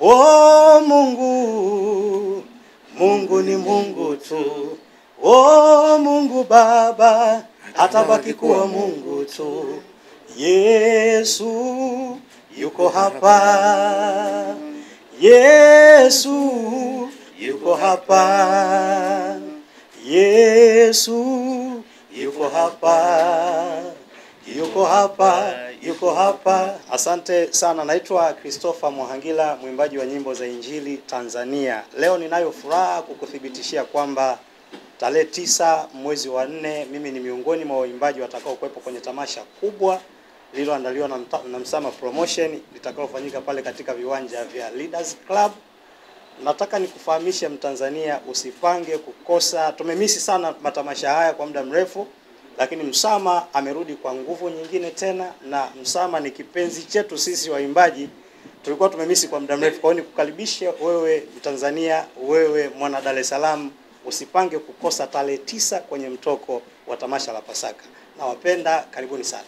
O Mungu, Mungu ni Mungu tu. O Mungu Baba, atabaki kuwa Mungu tu. Yesu yuko hapa. Yesu yuko hapa. Yesu yuko hapa. Yuko hapa, yuko hapa. Asante sana. Naitwa Christopher Mwahangila, mwimbaji wa nyimbo za Injili Tanzania. Leo ninayo furaha kukuthibitishia kwamba tarehe tisa mwezi wa nne mimi ni miongoni mwa waimbaji watakao kuwepo kwenye tamasha kubwa lililoandaliwa na, na Msama Promotion litakalofanyika pale katika viwanja vya Leaders Club. Nataka nikufahamishe Mtanzania, usipange kukosa. Tumemisi sana matamasha haya kwa muda mrefu, lakini Msama amerudi kwa nguvu nyingine tena, na Msama ni kipenzi chetu sisi waimbaji, tulikuwa tumemisi kwa muda mrefu. Kwa hiyo nikukaribishe wewe Mtanzania, wewe mwana Dar es Salaam, usipange kukosa tarehe tisa kwenye mtoko wa tamasha la Pasaka. Nawapenda, karibuni sana.